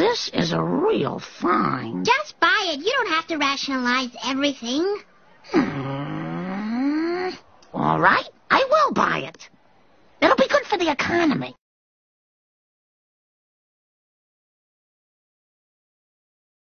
This is a real find. Just buy it. You don't have to rationalize everything. Hmm. All right, I will buy it. It'll be good for the economy.